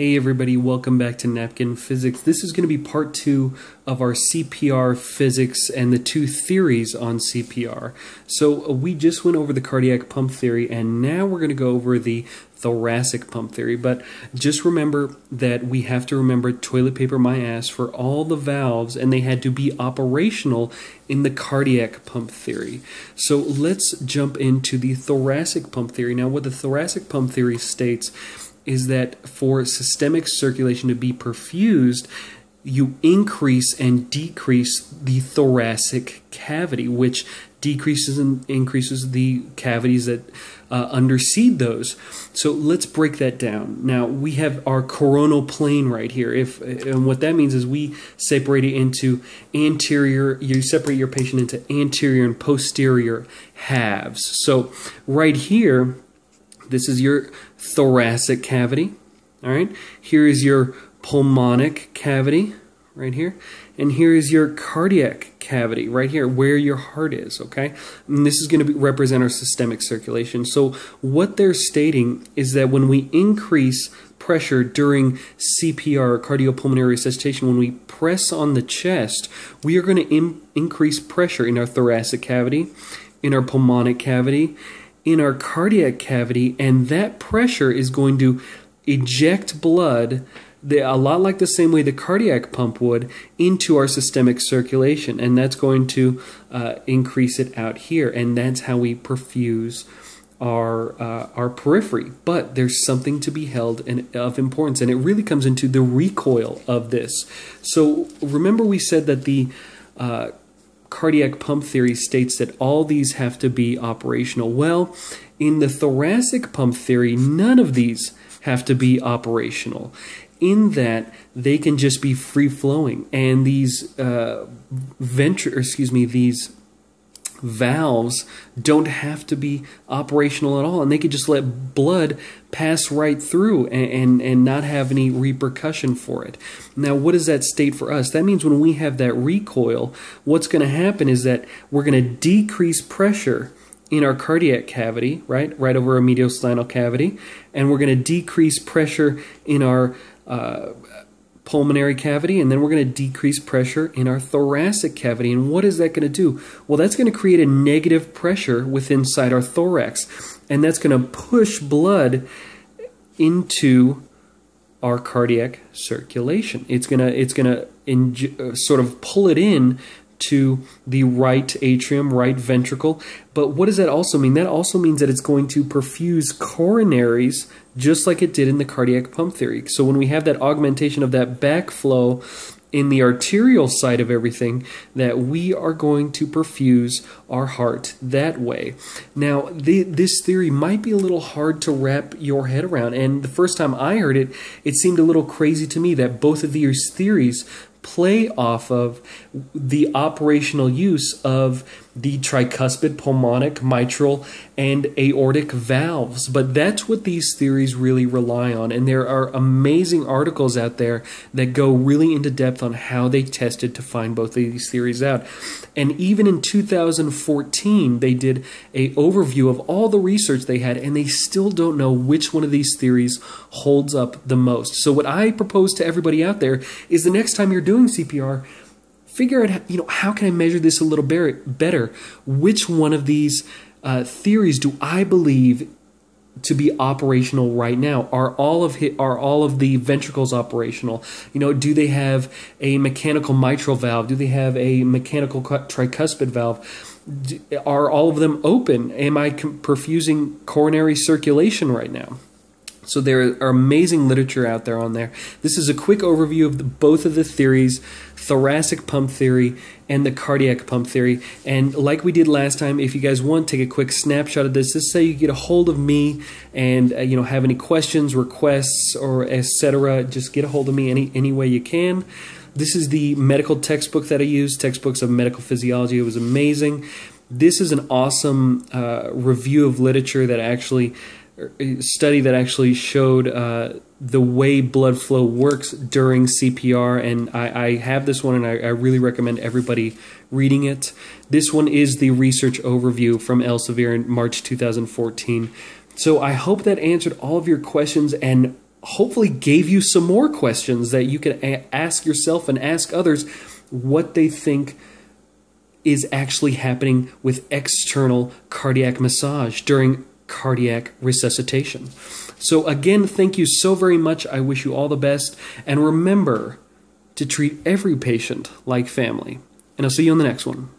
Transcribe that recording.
Hey everybody, welcome back to Napkin Physics. This is going to be part two of our CPR physics and the two theories on CPR. So uh, we just went over the cardiac pump theory and now we're going to go over the thoracic pump theory. But just remember that we have to remember toilet paper my ass for all the valves and they had to be operational in the cardiac pump theory. So let's jump into the thoracic pump theory. Now what the thoracic pump theory states is that for systemic circulation to be perfused, you increase and decrease the thoracic cavity, which decreases and increases the cavities that uh, underseed those. So let's break that down. Now we have our coronal plane right here. If and what that means is we separate it into anterior. You separate your patient into anterior and posterior halves. So right here this is your thoracic cavity. All right. Here is your pulmonic cavity right here. And here is your cardiac cavity right here where your heart is, okay? And this is going to be, represent our systemic circulation. So what they're stating is that when we increase pressure during CPR, cardiopulmonary resuscitation, when we press on the chest, we are going to increase pressure in our thoracic cavity, in our pulmonic cavity, in our cardiac cavity, and that pressure is going to eject blood the, a lot like the same way the cardiac pump would into our systemic circulation, and that's going to uh, increase it out here, and that's how we perfuse our uh, our periphery. But there's something to be held and of importance, and it really comes into the recoil of this. So remember, we said that the uh, cardiac pump theory states that all these have to be operational. Well, in the thoracic pump theory, none of these have to be operational in that they can just be free flowing and these uh, venture excuse me these valves don't have to be operational at all and they could just let blood pass right through and, and, and, not have any repercussion for it. Now, what does that state for us? That means when we have that recoil, what's going to happen is that we're going to decrease pressure in our cardiac cavity, right, right over our mediastinal cavity, and we're going to decrease pressure in our uh, pulmonary cavity, and then we're going to decrease pressure in our thoracic cavity. And what is that going to do? Well, that's going to create a negative pressure within inside our thorax, and that's going to push blood into our cardiac circulation. It's gonna it's gonna uh, sort of pull it in to the right atrium, right ventricle. But what does that also mean? That also means that it's going to perfuse coronaries just like it did in the cardiac pump theory. So when we have that augmentation of that backflow in the arterial side of everything that we are going to perfuse our heart that way. Now, this theory might be a little hard to wrap your head around, and the first time I heard it, it seemed a little crazy to me that both of these theories play off of the operational use of the tricuspid, pulmonic, mitral, and aortic valves. But that's what these theories really rely on. And there are amazing articles out there that go really into depth on how they tested to find both of these theories out. And even in 2014, they did a overview of all the research they had, and they still don't know which one of these theories holds up the most. So what I propose to everybody out there is the next time you're doing CPR, figure out, you know, how can I measure this a little better? Which one of these uh, theories do I believe to be operational right now? Are all of are all of the ventricles operational? You know, do they have a mechanical mitral valve? Do they have a mechanical tricuspid valve? Are all of them open? Am I perfusing coronary circulation right now? So there are amazing literature out there on there. This is a quick overview of the, both of the theories, thoracic pump theory and the cardiac pump theory. And like we did last time, if you guys want, take a quick snapshot of this. This say you get a hold of me and uh, you know have any questions, requests, or etc. Just get a hold of me any any way you can. This is the medical textbook that I use, textbooks of medical physiology. It was amazing. This is an awesome uh, review of literature that actually study that actually showed uh, the way blood flow works during CPR, and I, I have this one, and I, I, really recommend everybody reading it. This one is the research overview from Elsevier in March 2014. So I hope that answered all of your questions, and hopefully gave you some more questions that you can ask yourself and ask others what they think is actually happening with external cardiac massage during cardiac resuscitation. So, again, thank you so very much. I wish you all the best. And remember to treat every patient like family. And I'll see you on the next one.